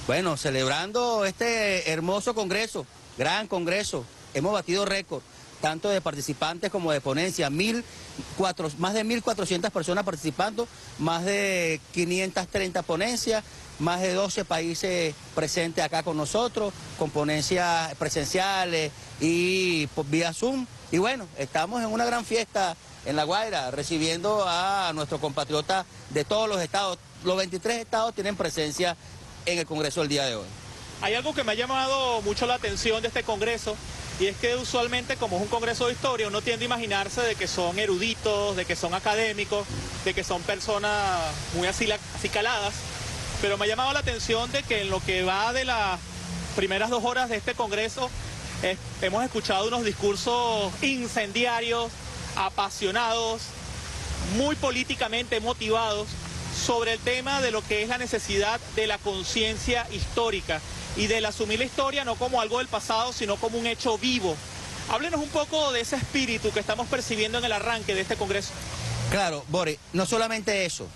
Bueno, celebrando este hermoso Congreso, gran Congreso, hemos batido récord tanto de participantes como de ponencia, mil, cuatro, más de 1.400 personas participando, más de 530 ponencias, más de 12 países presentes acá con nosotros, con ponencias presenciales y vía Zoom. Y bueno, estamos en una gran fiesta en La Guaira, recibiendo a nuestros compatriotas de todos los estados. Los 23 estados tienen presencia en el Congreso el día de hoy. Hay algo que me ha llamado mucho la atención de este Congreso y es que usualmente como es un Congreso de Historia uno tiende a imaginarse de que son eruditos, de que son académicos, de que son personas muy acicaladas pero me ha llamado la atención de que en lo que va de las primeras dos horas de este Congreso hemos escuchado unos discursos incendiarios, apasionados, muy políticamente motivados sobre el tema de lo que es la necesidad de la conciencia histórica y del asumir la historia no como algo del pasado, sino como un hecho vivo. Háblenos un poco de ese espíritu que estamos percibiendo en el arranque de este Congreso. Claro, Boris, no solamente eso.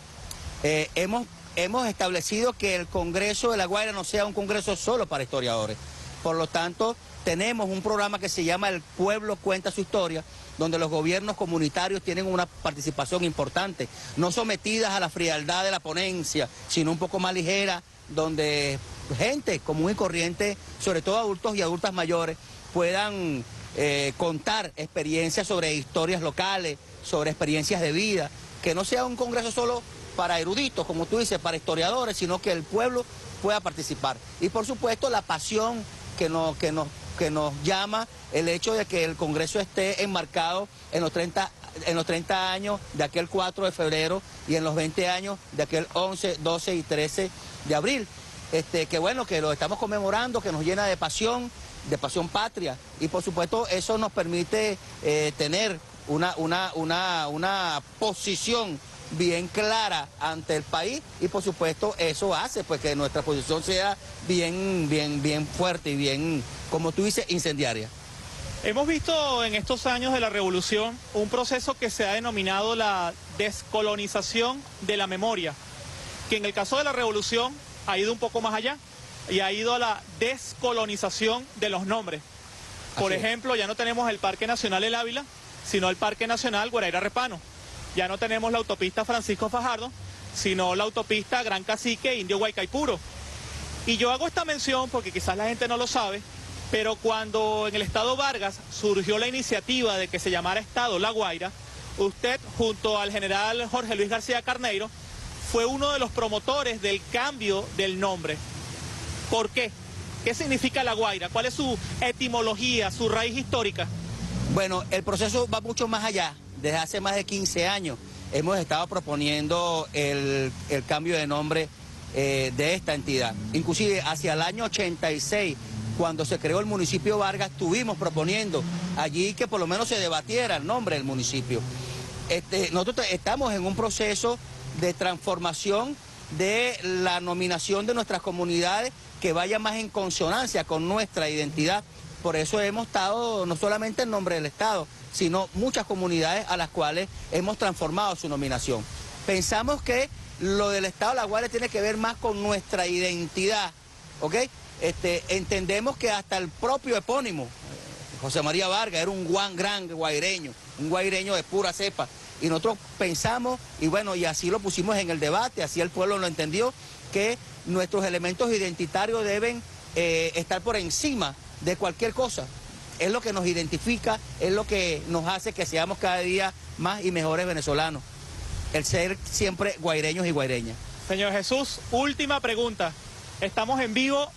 Eh, hemos hemos establecido que el Congreso de La Guaira no sea un Congreso solo para historiadores, Por lo tanto, tenemos un programa que se llama El Pueblo Cuenta su Historia, donde los gobiernos comunitarios tienen una participación importante, no sometidas a la frialdad de la ponencia, sino un poco más ligera, donde gente común y corriente, sobre todo adultos y adultas mayores, puedan eh, contar experiencias sobre historias locales, sobre experiencias de vida, que no sea un congreso solo para eruditos, como tú dices, para historiadores, sino que el pueblo pueda participar. Y por supuesto la pasión que nos, que nos, que nos llama el hecho de que el Congreso esté enmarcado en los 30 en los 30 años de aquel 4 de febrero y en los 20 años de aquel 11, 12 y 13 de abril. Este, que bueno, que lo estamos conmemorando, que nos llena de pasión, de pasión patria. Y por supuesto eso nos permite eh, tener una, una, una, una posición bien clara ante el país y por supuesto eso hace pues que nuestra posición sea bien, bien, bien fuerte y bien, como tú dices, incendiaria. Hemos visto en estos años de la revolución un proceso que se ha denominado la descolonización de la memoria, que en el caso de la revolución ha ido un poco más allá y ha ido a la descolonización de los nombres. Por ejemplo, ya no tenemos el Parque Nacional El Ávila, sino el Parque Nacional Guaraira Repano. Ya no tenemos la autopista Francisco Fajardo, sino la autopista Gran Cacique Indio Guaycaipuro. Y yo hago esta mención porque quizás la gente no lo sabe, pero cuando en el Estado Vargas surgió la iniciativa de que se llamara Estado La Guaira, usted junto al general Jorge Luis García Carneiro fue uno de los promotores del cambio del nombre. ¿Por qué? ¿Qué significa La Guaira? ¿Cuál es su etimología, su raíz histórica? Bueno, el proceso va mucho más allá. Desde hace más de 15 años hemos estado proponiendo el, cambio de nombre eh, de esta entidad. Inclusive hacia el año 86 cuando se creó el municipio Vargas, estuvimos proponiendo allí que por lo menos se debatiera el nombre del municipio. Este, nosotros estamos en un proceso de transformación de la nominación de nuestras comunidades que vaya más en consonancia con nuestra identidad. Por eso hemos estado no solamente en nombre del Estado, sino muchas comunidades a las cuales hemos transformado su nominación. Pensamos que lo del Estado de La Guardia tiene que ver más con nuestra identidad, ¿ok? Este, entendemos que hasta el propio epónimo, José María Vargas, era un gran guaireño, un guaireño de pura cepa. Y nosotros pensamos, y bueno, y así lo pusimos en el debate, así el pueblo lo entendió, que nuestros elementos identitarios deben eh, estar por encima de cualquier cosa. Es lo que nos identifica, es lo que nos hace que seamos cada día más y mejores venezolanos. El ser siempre guaireños y guaireñas. Señor Jesús, última pregunta. Estamos en vivo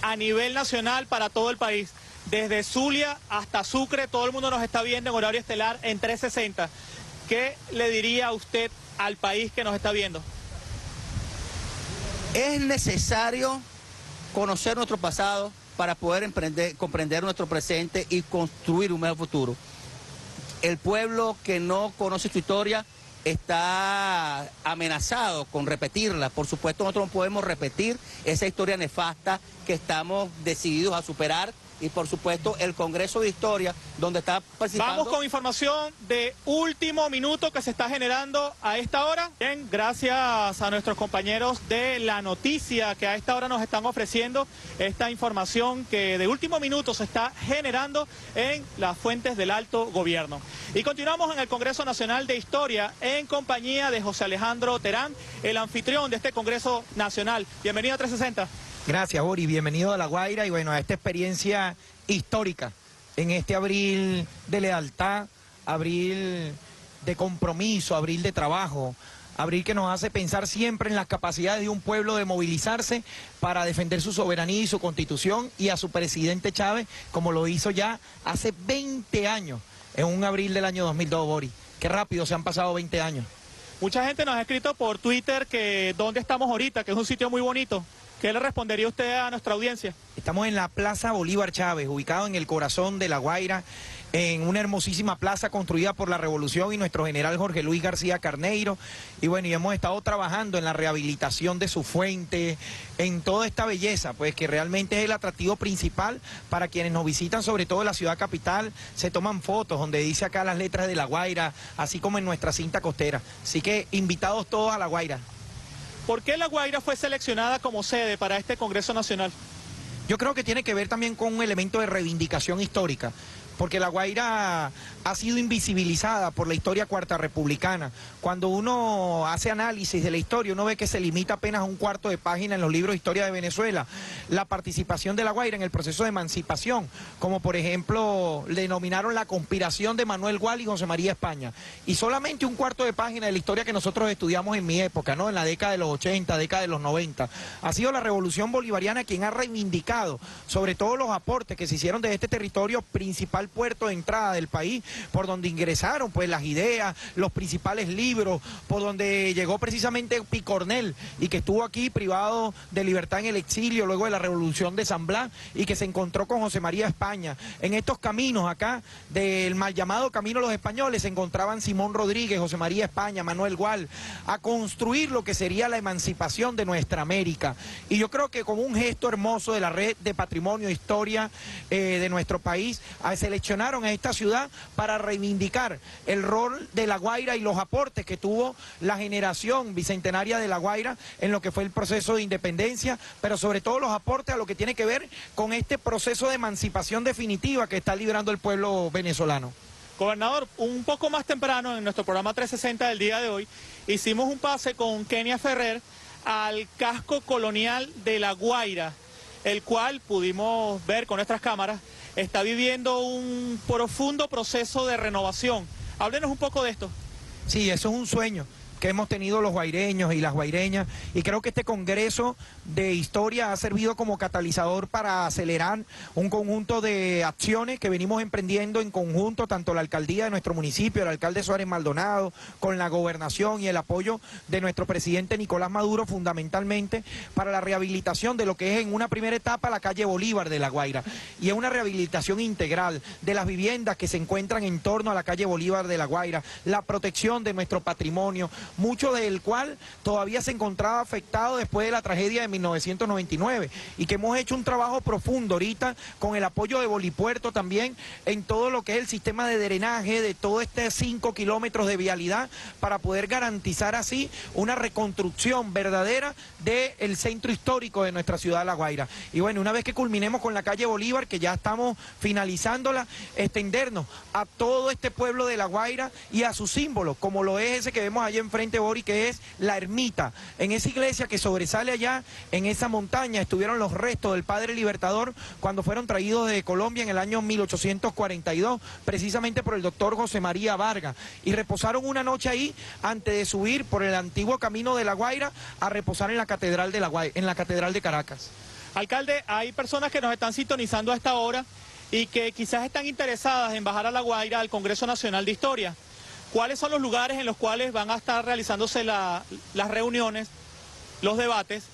a nivel nacional para todo el país. Desde Zulia hasta Sucre, todo el mundo nos está viendo en horario estelar en 360. ¿Qué le diría usted al país que nos está viendo? Es necesario conocer nuestro pasado para poder comprender nuestro presente y construir un mejor futuro. El pueblo que no conoce su historia está amenazado con repetirla. Por supuesto, nosotros no podemos repetir esa historia nefasta que estamos decididos a superar y por supuesto el Congreso de Historia, donde está participando... Vamos con información de último minuto que se está generando a esta hora. Bien, gracias a nuestros compañeros de La Noticia que a esta hora nos están ofreciendo esta información que de último minuto se está generando en las fuentes del alto gobierno. Y continuamos en el Congreso Nacional de Historia en compañía de José Alejandro Terán, el anfitrión de este Congreso Nacional. Bienvenido a 360. Gracias, Bori. Bienvenido a La Guaira y bueno, a esta experiencia histórica en este abril de lealtad, abril de compromiso, abril de trabajo, abril que nos hace pensar siempre en las capacidades de un pueblo de movilizarse para defender su soberanía y su constitución y a su presidente Chávez, como lo hizo ya hace 20 años, en un abril del año 2002, Bori. Qué rápido se han pasado 20 años. Mucha gente nos ha escrito por Twitter que dónde estamos ahorita, que es un sitio muy bonito. ¿Qué le respondería usted a nuestra audiencia? Estamos en la Plaza Bolívar Chávez, ubicado en el corazón de La Guaira, en una hermosísima plaza construida por la Revolución y nuestro general Jorge Luis García Carneiro. Y bueno, y hemos estado trabajando en la rehabilitación de su fuente, en toda esta belleza, pues que realmente es el atractivo principal para quienes nos visitan, sobre todo la ciudad capital, se toman fotos donde dice acá las letras de La Guaira, así como en nuestra cinta costera. Así que invitados todos a La Guaira. ¿Por qué La Guaira fue seleccionada como sede para este Congreso Nacional? Yo creo que tiene que ver también con un elemento de reivindicación histórica porque La Guaira ha sido invisibilizada por la historia cuarta republicana. Cuando uno hace análisis de la historia, uno ve que se limita apenas a un cuarto de página en los libros de historia de Venezuela. La participación de La Guaira en el proceso de emancipación, como por ejemplo le denominaron la conspiración de Manuel Gual y José María España. Y solamente un cuarto de página de la historia que nosotros estudiamos en mi época, ¿no? En la década de los 80, década de los 90. Ha sido la revolución bolivariana quien ha reivindicado sobre todo los aportes que se hicieron de este territorio principal puerto de entrada del país, por donde ingresaron pues las ideas, los principales libros, por donde llegó precisamente Picornel y que estuvo aquí privado de libertad en el exilio luego de la revolución de San Blas y que se encontró con José María España. En estos caminos acá del mal llamado Camino de los Españoles se encontraban Simón Rodríguez, José María España, Manuel Gual, a construir lo que sería la emancipación de nuestra América. Y yo creo que como un gesto hermoso de la red de patrimonio e historia eh, de nuestro país, a seleccionaron a esta ciudad para reivindicar el rol de La Guaira y los aportes que tuvo la generación bicentenaria de La Guaira en lo que fue el proceso de independencia, pero sobre todo los aportes a lo que tiene que ver con este proceso de emancipación definitiva que está librando el pueblo venezolano. Gobernador, un poco más temprano en nuestro programa 360 del día de hoy, hicimos un pase con Kenia Ferrer al casco colonial de La Guaira, el cual pudimos ver con nuestras cámaras está viviendo un profundo proceso de renovación. Háblenos un poco de esto. Sí, eso es un sueño que hemos tenido los guaireños y las guaireñas y creo que este Congreso de Historia ha servido como catalizador para acelerar un conjunto de acciones que venimos emprendiendo en conjunto, tanto la alcaldía de nuestro municipio, el alcalde Suárez Maldonado, con la gobernación y el apoyo de nuestro presidente Nicolás Maduro fundamentalmente para la rehabilitación de lo que es en una primera etapa la calle Bolívar de La Guaira y es una rehabilitación integral de las viviendas que se encuentran en torno a la calle Bolívar de La Guaira, la protección de nuestro patrimonio, mucho del cual todavía se encontraba afectado después de la tragedia de 1999 y que hemos hecho un trabajo profundo ahorita con el apoyo de Bolipuerto también en todo lo que es el sistema de drenaje de todo este 5 kilómetros de vialidad para poder garantizar así una reconstrucción verdadera del centro histórico de nuestra ciudad de La Guaira. Y bueno, una vez que culminemos con la calle Bolívar, que ya estamos finalizándola, extendernos a todo este pueblo de La Guaira y a sus símbolos, como lo es ese que vemos allá enfrente Bori, que es la ermita. En esa iglesia que sobresale allá, en esa montaña, estuvieron los restos del Padre Libertador cuando fueron traídos de Colombia en el año 1842, precisamente por el doctor José María Vargas. Y reposaron una noche ahí antes de subir por el antiguo camino de La Guaira a reposar en la Catedral de, la en la Catedral de Caracas. Alcalde, hay personas que nos están sintonizando a esta hora y que quizás están interesadas en bajar a La Guaira al Congreso Nacional de Historia. ¿Cuáles son los lugares en los cuales van a estar realizándose las reuniones, los debates?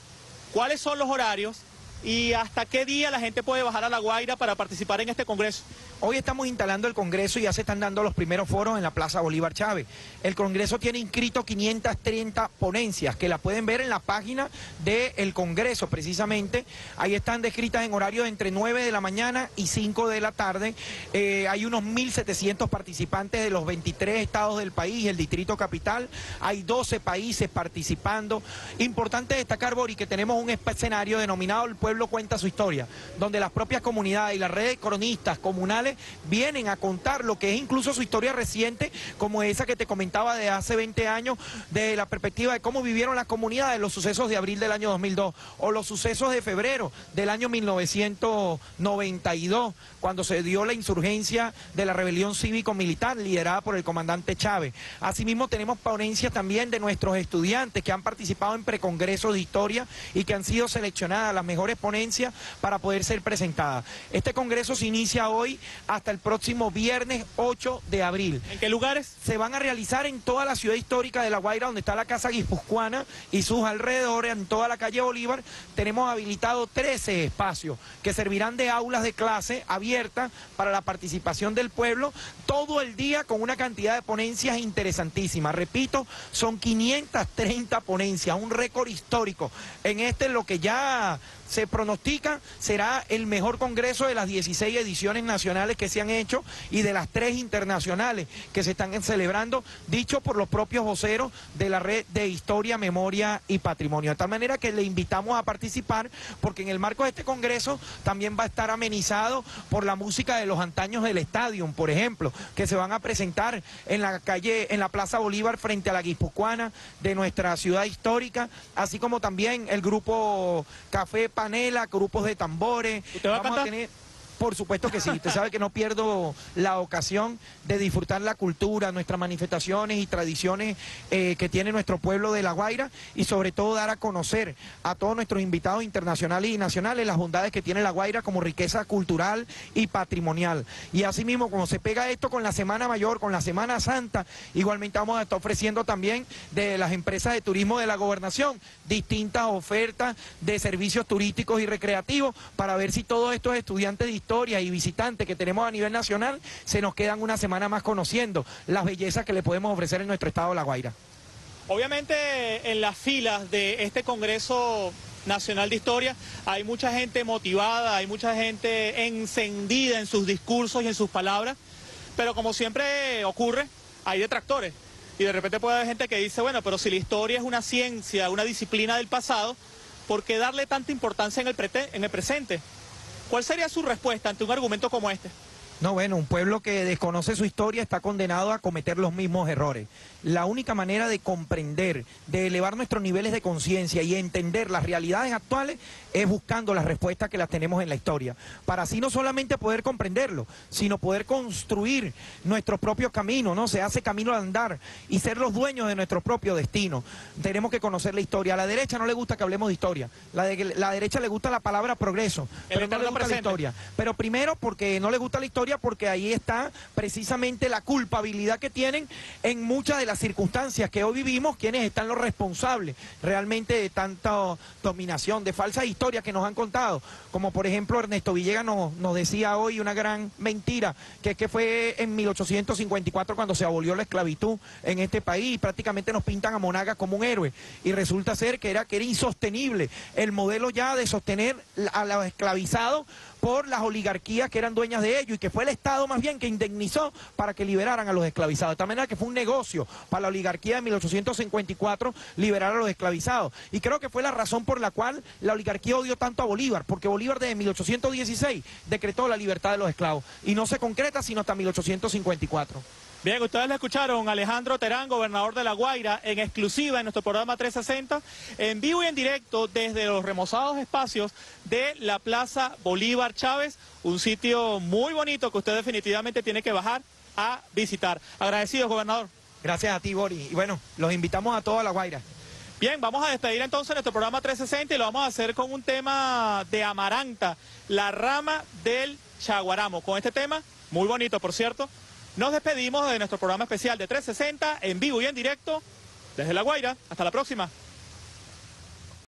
¿Cuáles son los horarios? ¿Y hasta qué día la gente puede bajar a La Guaira para participar en este congreso? Hoy estamos instalando el Congreso y ya se están dando los primeros foros en la Plaza Bolívar Chávez. El Congreso tiene inscrito 530 ponencias que la pueden ver en la página del Congreso precisamente. Ahí están descritas en horario entre 9 de la mañana y 5 de la tarde. Eh, hay unos 1.700 participantes de los 23 estados del país, el Distrito Capital. Hay 12 países participando. Importante destacar, Bori, que tenemos un escenario denominado El Pueblo Cuenta Su Historia, donde las propias comunidades y las redes cronistas comunales vienen a contar lo que es incluso su historia reciente, como esa que te comentaba de hace 20 años, de la perspectiva de cómo vivieron las comunidades los sucesos de abril del año 2002 o los sucesos de febrero del año 1992, cuando se dio la insurgencia de la rebelión cívico-militar liderada por el comandante Chávez. Asimismo tenemos ponencias también de nuestros estudiantes que han participado en precongresos de historia y que han sido seleccionadas las mejores ponencias para poder ser presentadas. Este congreso se inicia hoy hasta el próximo viernes 8 de abril. ¿En qué lugares? Se van a realizar en toda la ciudad histórica de La Guaira, donde está la Casa Guipuzcoana y sus alrededores, en toda la calle Bolívar. Tenemos habilitado 13 espacios que servirán de aulas de clase abiertas para la participación del pueblo todo el día con una cantidad de ponencias interesantísimas. Repito, son 530 ponencias, un récord histórico. En este lo que ya se pronostica será el mejor congreso de las 16 ediciones nacionales que se han hecho y de las tres internacionales que se están celebrando, dicho por los propios voceros de la red de historia, memoria y patrimonio. De tal manera que le invitamos a participar porque en el marco de este congreso también va a estar amenizado por la música de los antaños del estadio, por ejemplo, que se van a presentar en la calle, en la Plaza Bolívar frente a la Guipuzcoana de nuestra ciudad histórica, así como también el grupo Café Panela, grupos de tambores. ¿Usted va a Vamos cantar? tener por supuesto que sí, usted sabe que no pierdo la ocasión de disfrutar la cultura, nuestras manifestaciones y tradiciones eh, que tiene nuestro pueblo de La Guaira y sobre todo dar a conocer a todos nuestros invitados internacionales y nacionales las bondades que tiene La Guaira como riqueza cultural y patrimonial. Y asimismo, como se pega esto con la Semana Mayor, con la Semana Santa, igualmente vamos a estar ofreciendo también de las empresas de turismo de la gobernación distintas ofertas de servicios turísticos y recreativos para ver si todos estos estudiantes de historia y visitantes que tenemos a nivel nacional se nos quedan una semana más conociendo las bellezas que le podemos ofrecer en nuestro estado de La Guaira. Obviamente en las filas de este Congreso Nacional de Historia hay mucha gente motivada, hay mucha gente encendida en sus discursos y en sus palabras, pero como siempre ocurre, hay detractores. Y de repente puede haber gente que dice, bueno, pero si la historia es una ciencia, una disciplina del pasado, ¿por qué darle tanta importancia en el, en el presente? ¿Cuál sería su respuesta ante un argumento como este? No, bueno, un pueblo que desconoce su historia está condenado a cometer los mismos errores. La única manera de comprender, de elevar nuestros niveles de conciencia y entender las realidades actuales es buscando las respuestas que las tenemos en la historia. Para así no solamente poder comprenderlo, sino poder construir nuestro propio camino, ¿no? Se hace camino al andar y ser los dueños de nuestro propio destino. Tenemos que conocer la historia. A la derecha no le gusta que hablemos de historia. La, de, la derecha le gusta la palabra progreso, pero no le gusta la historia. Pero primero porque no les gusta la historia, porque ahí está precisamente la culpabilidad que tienen en muchas de las circunstancias que hoy vivimos, quienes están los responsables realmente de tanta dominación, de falsas historias que nos han contado. Como por ejemplo Ernesto Villegas nos, decía hoy una gran mentira, que es que fue en 1854 cuando se abolió la esclavitud en este país y prácticamente nos pintan a Monagas como un héroe. Y resulta ser que era, que era insostenible el modelo ya de sostener a los esclavizados por las oligarquías que eran dueñas de ellos y que fue el Estado más bien que indemnizó para que liberaran a los esclavizados. De tal manera que fue un negocio para la oligarquía de 1854 liberar a los esclavizados. Y creo que fue la razón por la cual la oligarquía odió tanto a Bolívar, porque Bolívar desde 1816 decretó la libertad de los esclavos y no se concreta sino hasta 1854. Bien, ustedes le escucharon Alejandro Terán, gobernador de La Guaira, en exclusiva en nuestro programa 360, en vivo y en directo desde los remozados espacios de la Plaza Bolívar Chávez, un sitio muy bonito que usted definitivamente tiene que bajar a visitar. Agradecidos, gobernador. Gracias a ti, Boris. Y bueno, los invitamos a toda La Guaira. Bien, vamos a despedir entonces nuestro programa 360 y lo vamos a hacer con un tema de Amaranta, la rama del Chaguaramo. Con este tema, muy bonito por cierto, nos despedimos de nuestro programa especial de 360 en vivo y en directo desde La Guaira. Hasta la próxima.